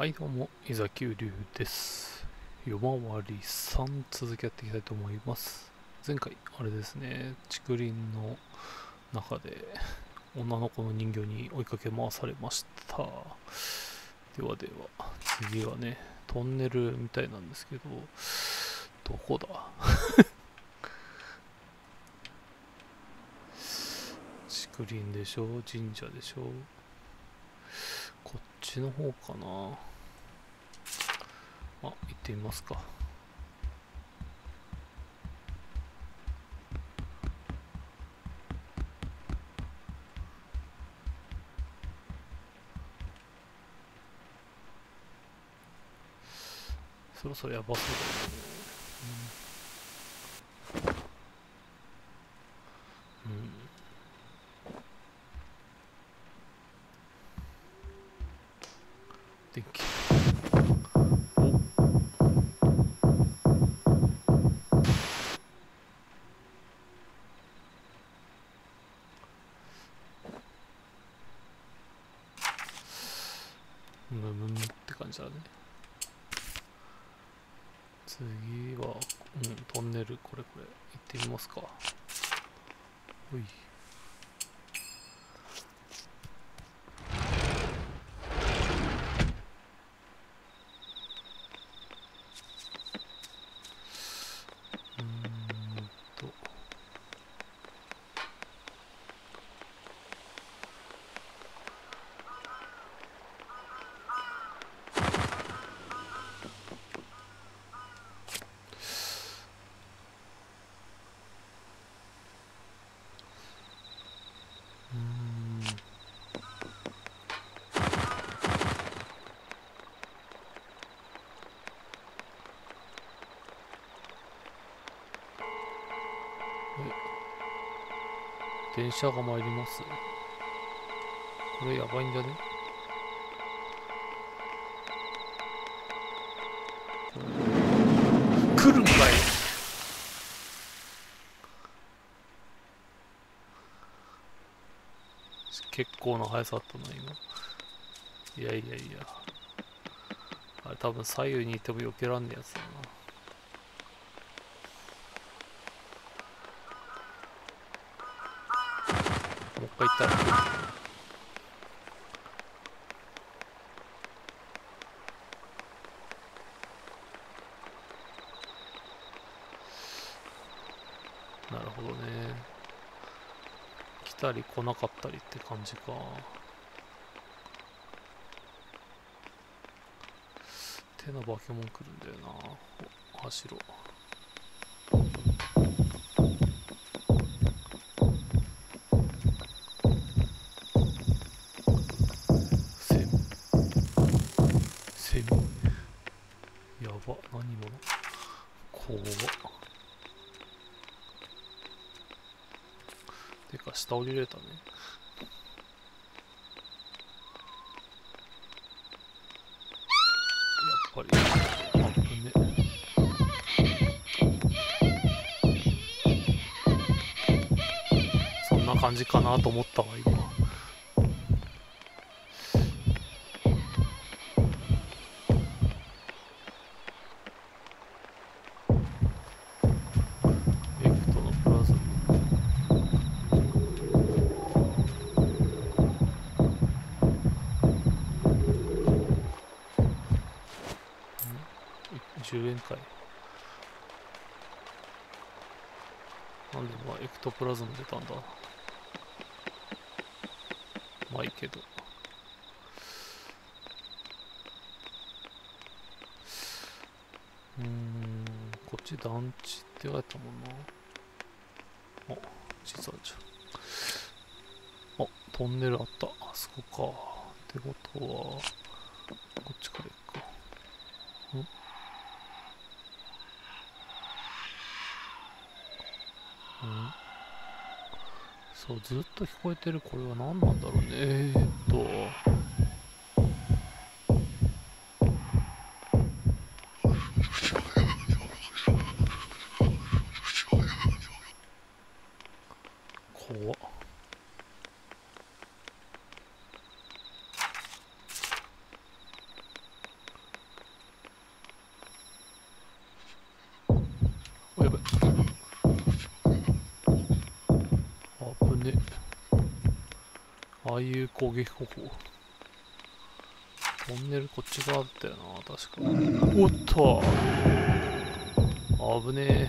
はいどうも伊崎うりゅうです。夜回り3続きやっていきたいと思います。前回あれですね竹林の中で女の子の人形に追いかけ回されました。ではでは次はねトンネルみたいなんですけどどこだ？竹林でしょ？神社でしょ？こっちの方かな？あ、行ってみますか。そろそろやばそうだね。じだね。次はうんトンネルこれこれ行ってみますか。ほい。電車が参ります。これやばいんじゃね？来るんかい。結構な速さだったな今。いやいやいや。あれ多分左右にいても避けらんねえやつだなもう一回行ったら。なるほどね。来たり来なかったりって感じか。手の化け物来るんだよな。走ろう。降りれたね。やっぱり。あぶね。そんな感じかなと思ったわ今。プラズム出たんだ。まあいいけど。うんこっち団地って言われたもんな。あ実はじゃ。あトンネルあった。あそこか。ってことはこっちから行くかんうんそうずっと聞こえてるこれは何なんだろうね。えー、っと。攻撃方法。トンネルこっち側だったよな確か。おっと。危ねえ。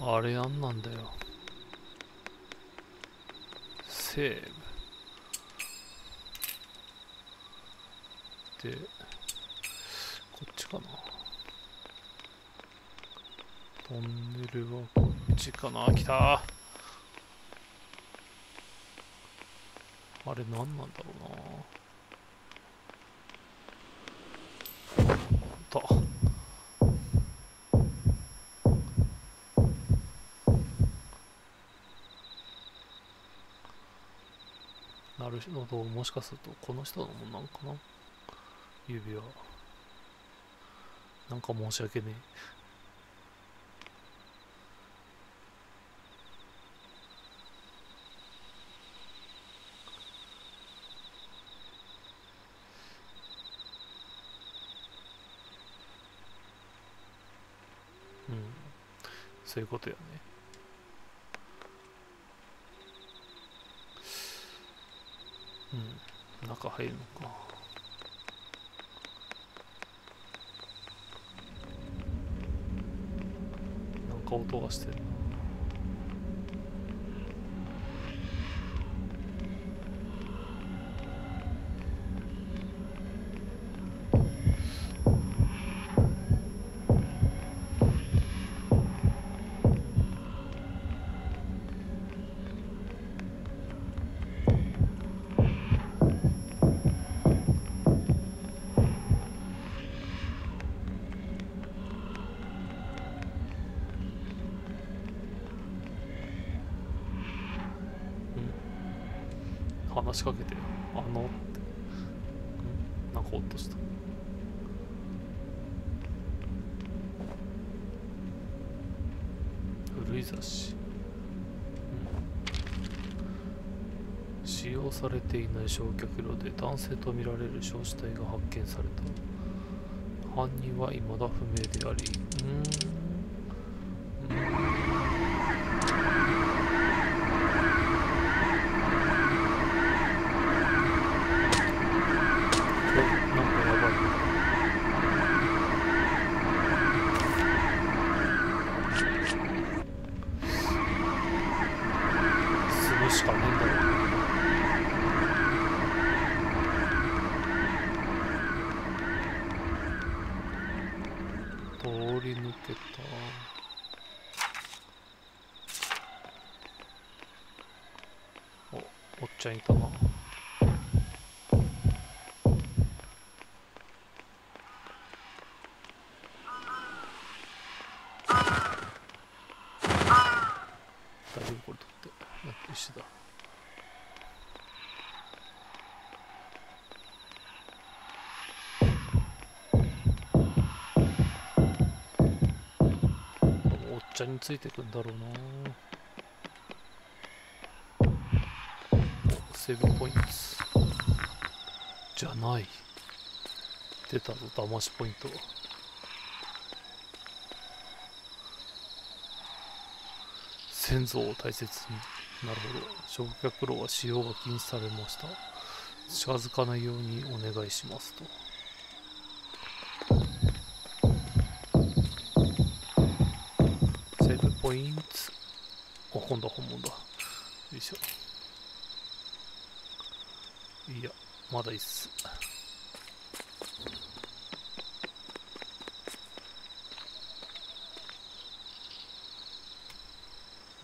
あれなんなんだよ。セーブ。でこっちかなトンネルはこっちかな。来た。あれ何なんだろうな。あなるのともしかするとこの人のもんなんかな。指輪。なんか申し訳ねえうんそういうことよね。うん。中入るのか。なんか音がしてるな。話しかけてあのって。んなんかほっとした。古い雑誌、うん、使用されていない焼却炉で男性とみられる焼死体が発見された。犯人は未だ不明でありうんちゃんいたな大丈夫これ取って石だおっちゃについてくんだろうな。セーブポイント。じゃない。出たぞ騙しポイント。先祖を大切に。なるほど。焼却炉は使用が禁止されました。近づかないようにお願いしますと。ポイント。あ今度は本物だ。よいしょ。いやまだいいっす。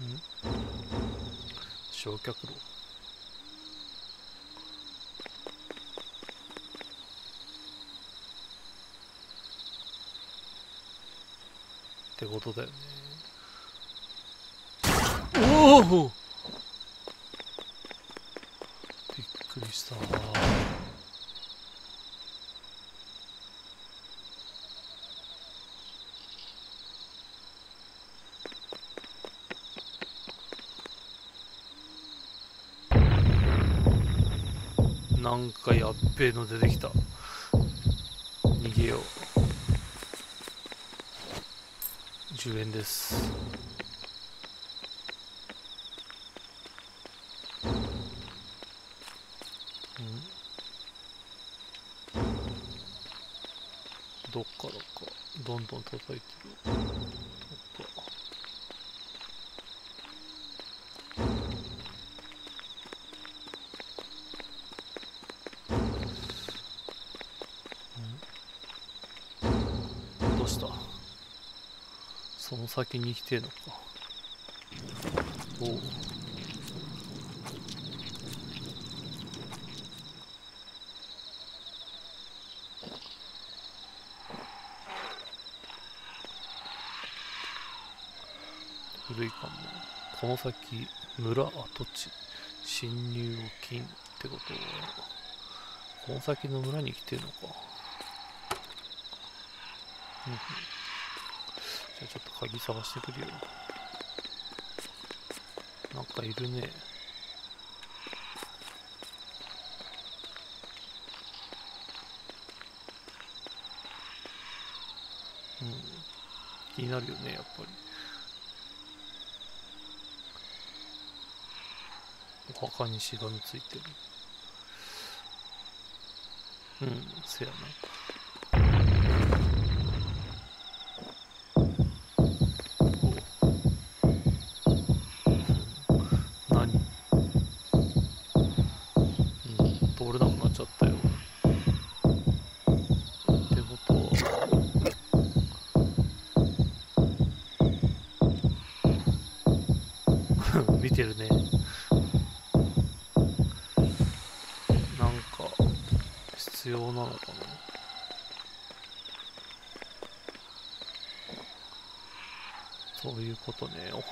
ん？焼却炉。ってことだよね。おおくりした。なんかやっべえの出てきた。逃げよう。10円ですどっからかどん叩いてるどうした？その先に来てんのか。おう。古いかも。この先村跡地侵入金ってことはこの先の村に来てるのか。うん。じゃあちょっと鍵探してくるよ。なんかいるね。うん。気になるよねやっぱり。お墓にしがみついてる。うんせやな。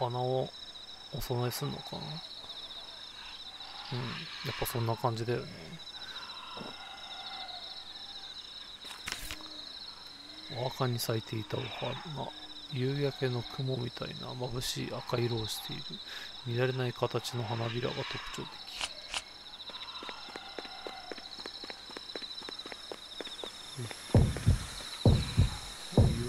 花をお供えすんのかな。うんやっぱそんな感じだよね。お墓に咲いていたお花夕焼けの雲みたいな眩しい赤色をしている。見られない形の花びらが特徴的うんいいよ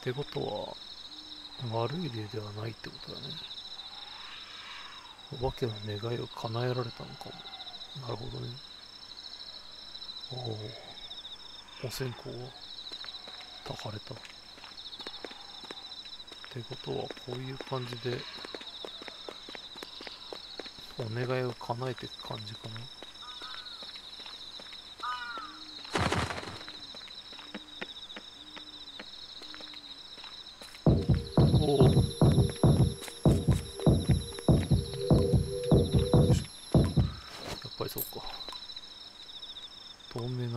ってことは悪い例ではないってことだね。お化けの願いを叶えられたのかも。なるほどね。おおお線香が炊かれた。ってことはこういう感じでお願いを叶えていく感じかな。お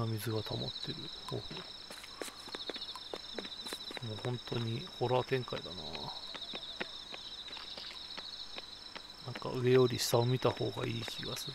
な水が溜まってるほうもう本当にホラー展開だな。なんか上より下を見た方がいい気がする。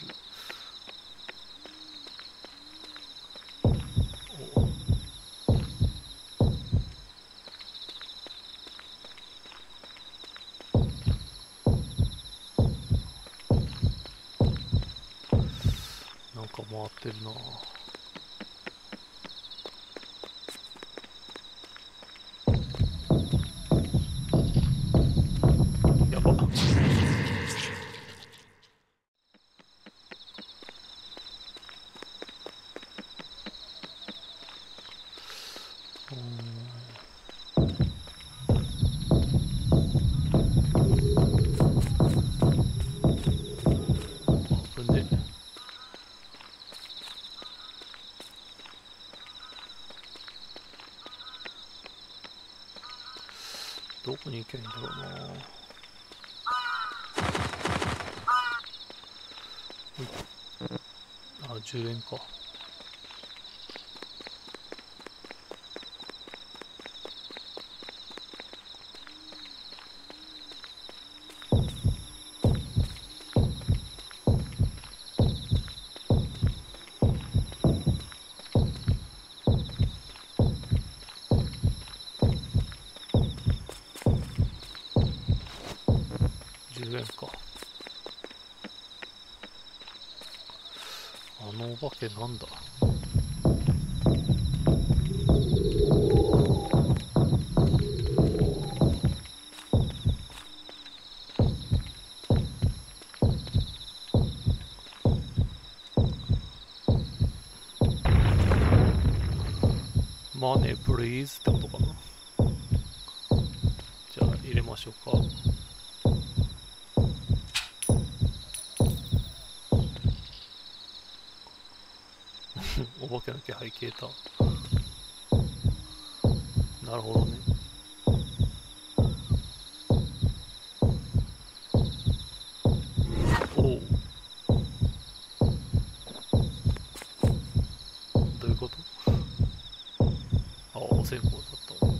けんだろうなあ10円か。あのお化けなんだ？マネープリーズってことかな？けの気配消えたなるほどね。おおどういうこと？ああお線香だったわ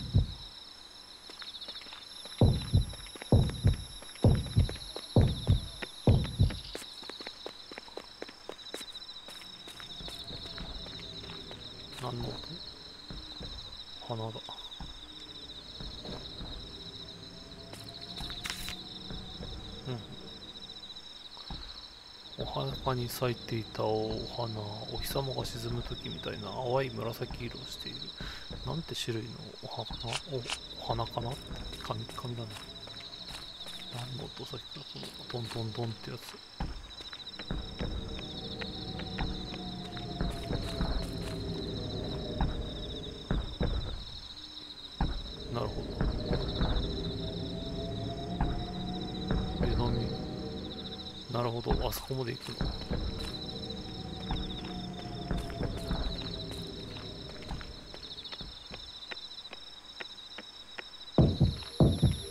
何の音花だうんお墓に咲いていたお花お日様が沈む時みたいな淡い紫色をしている。なんて種類のお花おお花かな?紙紙だな。何の音さっきからこのトントントンってやつ。なるほど。あそこまで行くの？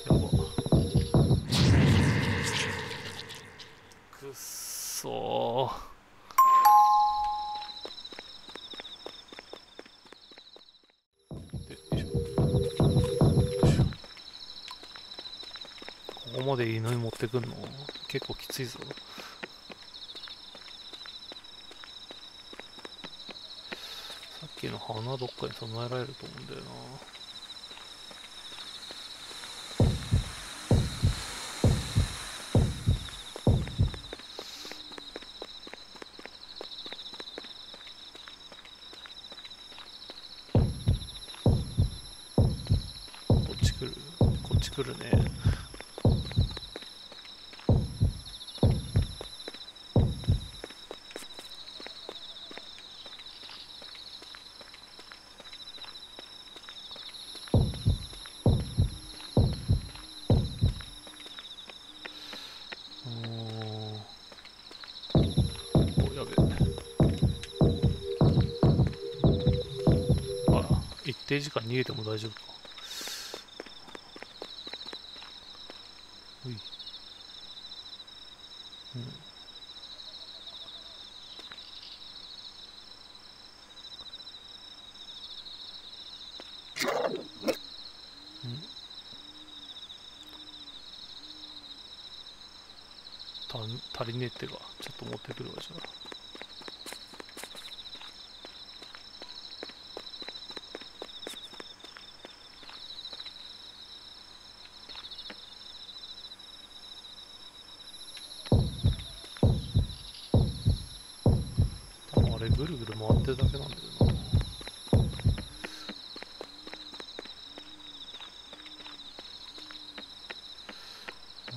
やば。くっそここまで犬に持ってくんの？結構きついぞさっきの花どっかに備えられると思うんだよな。こっち来るこっち来るね。定時間逃げても大丈夫か。うい。うん。うん。た足りねえってかちょっと持ってくるわじゃあ多分あれぐるぐる回ってるだけなんだよなう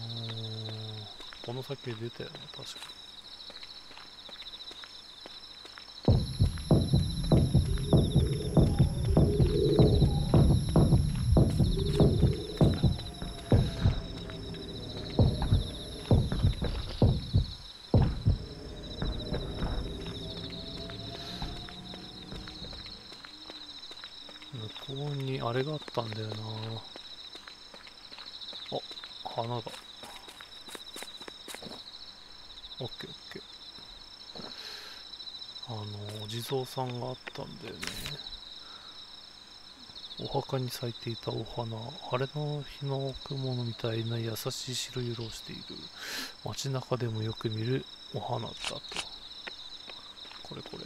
ーんこの先出たよね確か。向こうにあれがあったんだよな。あ花だオッケーオッケーあのお地蔵さんがあったんだよね。お墓に咲いていたお花。晴れの日の雲みたいな優しい白色をしている。街中でもよく見るお花だと。これこれ。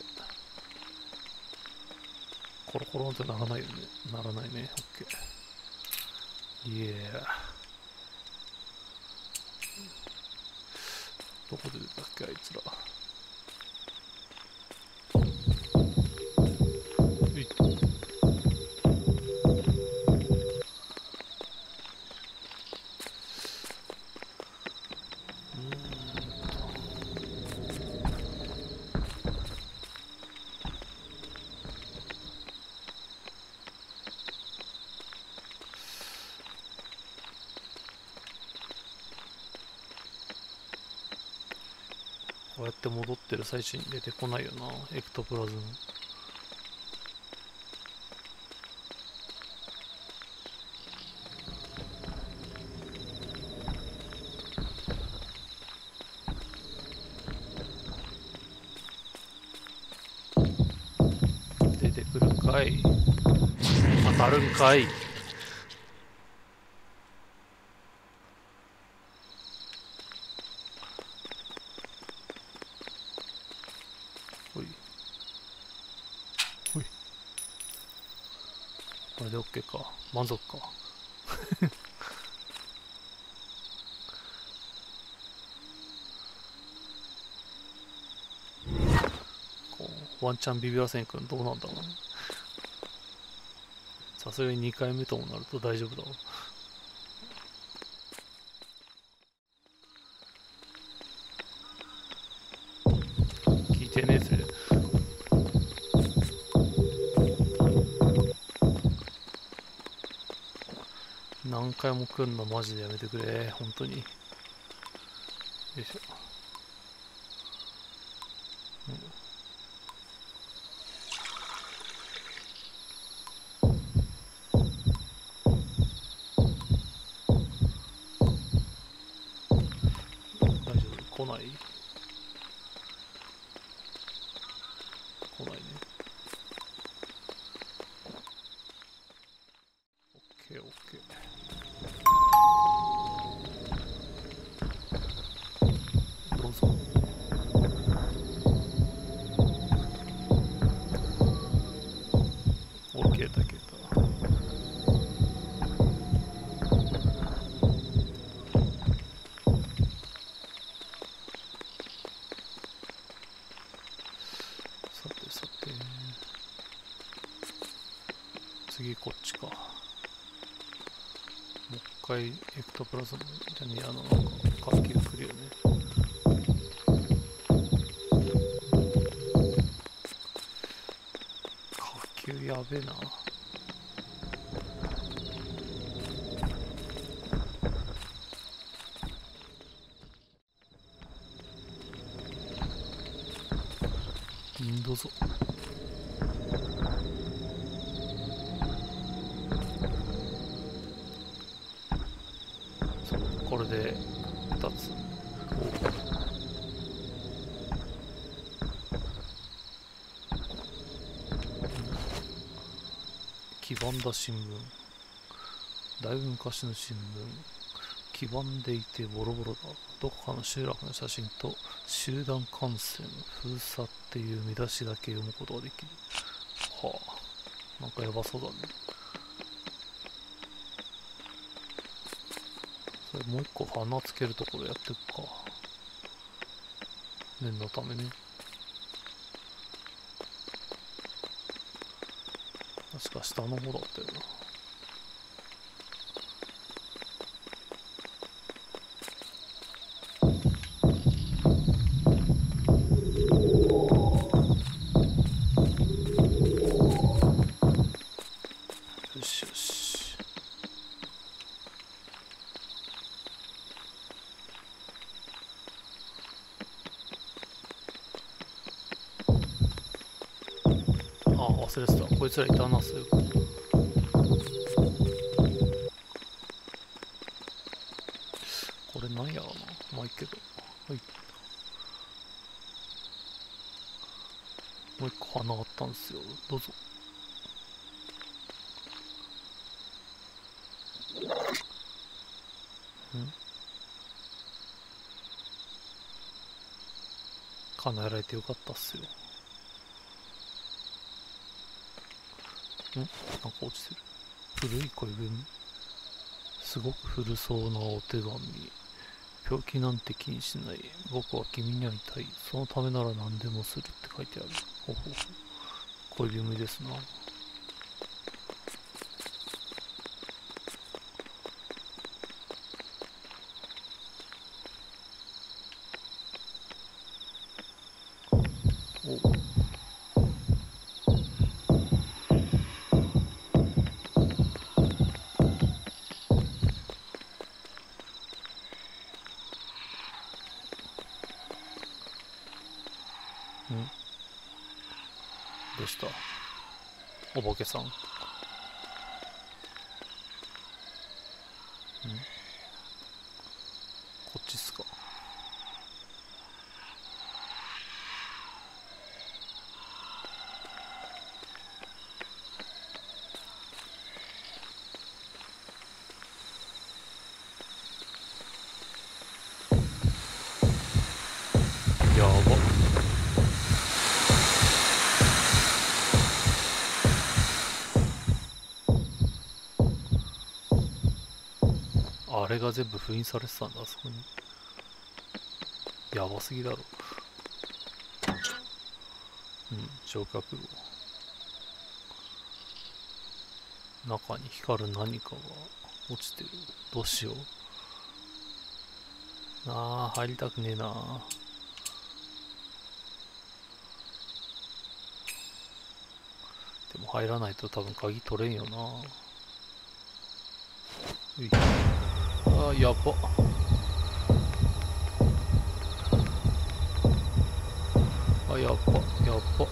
コロコロンってならないよね。ならないね。オッケー。イエーどこで出たっけあいつら。って戻ってる最中に出てこないよなエクトプラズム。出てくるんかい。当たるんかい。れで OK か。満足か。こうワンチャンビビらせんくんどうなんだろうね。さすがに2回目ともなると大丈夫だろう回も来んのマジでやめてくれ。本当に。よいしょ、うん。大丈夫？来ない来ないねオッケーオッケーどうぞオッケーだけどさてさて次こっちかもう一回エクトプラズムじゃねあのなんか火球来るよね。火球やべえな。うんどうんだ新聞。だいぶ昔の新聞。黄ばんでいてボロボロだ。どこかの集落の写真と集団感染封鎖っていう見出しだけ読むことができる。はあ。なんかやばそうだね。それもう一個花つけるところやっていくか。念のためね。確か下の方だったよな。つらいたなそういえばこれなんやろな。まあいいけどはい。もう一個花あったんですよどうぞ。叶えられてよかったっすよ。んなんか落ちてる。古い恋文すごく古そうなお手紙。病気なんて気にしない。僕は君に会いたい。そのためなら何でもするって書いてある。ほほほ恋文ですな。どうした？お化けさんんこっちっすかやばあれが全部封印されてたんだあそこに。やばすぎだろ。うん乗客炉中に光る何かが落ちてる。どうしよう。なあ入りたくねえな。でも入らないと多分鍵取れんよな。うい。あやばあやばやば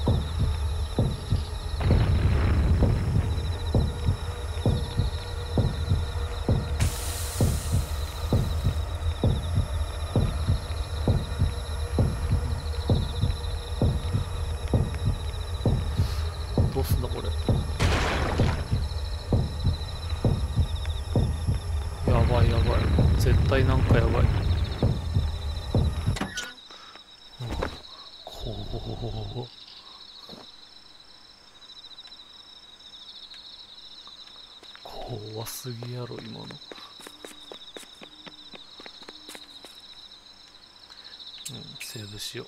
どうすんだこれやばいやばい絶対なんかやばいこう怖すぎやろ今の。うんセーブしよう。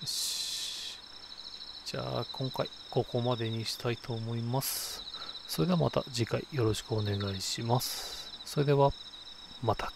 よし。じゃあ今回ここまでにしたいと思います。それではまた次回よろしくお願いします。それではまた。